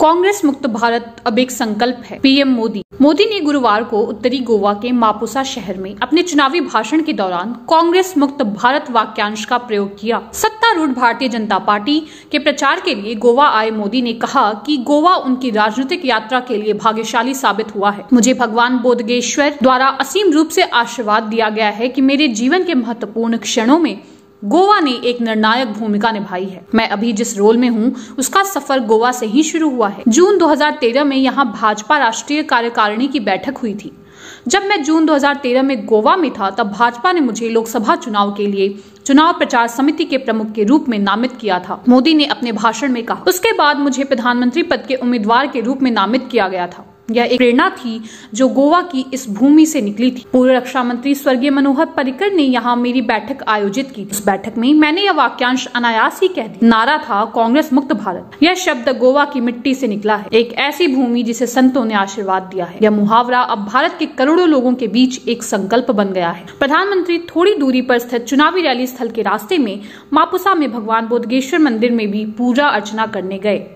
कांग्रेस मुक्त भारत अब एक संकल्प है, पीएम मोदी। मोदी ने गुरुवार को उत्तरी गोवा के मापुसा शहर में अपने चुनावी भाषण के दौरान कांग्रेस मुक्त भारत वाक्यांश का प्रयोग किया। सत्तारूढ़ भारतीय जनता पार्टी के प्रचार के लिए गोवा आए मोदी ने कहा कि गोवा उनकी राजनीतिक यात्रा के लिए भाग्यशाली साबित हुआ है। मुझे भगवान बोधगेश्वर द्वारा असीम रूप से आशीर्वाद दिया गया है कि मेरे जीवन के महत्वपूर्ण क्षणों में गोवा ने एक निर्णायक भूमिका निभाई है। मैं अभी जिस रोल में हूँ, उसका सफ़र गोवा से ही शुरू हुआ है। जून 2013 में यहाँ भाजपा राष्ट्रीय कार्यकारिणी की बैठक हुई थी। जब मैं जून 2013 में गोवा में था, तब भाजपा ने मुझे लोकसभा चुनाव के लिए चुनाव प्रचार समिति के प्रमुख के रूप में नामित किया था। मोदी ने अपने भाषण में कहा। उसके बाद मुझे प्रधानमंत्री पद के उम्मीदवार के रूप में नामित किया गया था। यह एक प्रेरणा थी जो गोवा की इस भूमि से निकली थी। पूर्व रक्षा मंत्री स्वर्गीय मनोहर पर्रिकर ने यहाँ मेरी बैठक आयोजित की इस बैठक में मैंने यह वाक्यांश अनायास ही कह दिया। नारा था कांग्रेस मुक्त भारत। यह शब्द गोवा की मिट्टी से निकला है। एक ऐसी भूमि जिसे संतों ने आशीर्वाद दिया है। यह मुहावरा अब भारत के करोड़ों लोगों के बीच एक संकल्प बन गया है। प्रधानमंत्री थोड़ी दूरी पर स्थित चुनावी रैली स्थल के रास्ते में मापुसा में भगवान बोधगेश्वर मंदिर में भी पूजा अर्चना करने गए।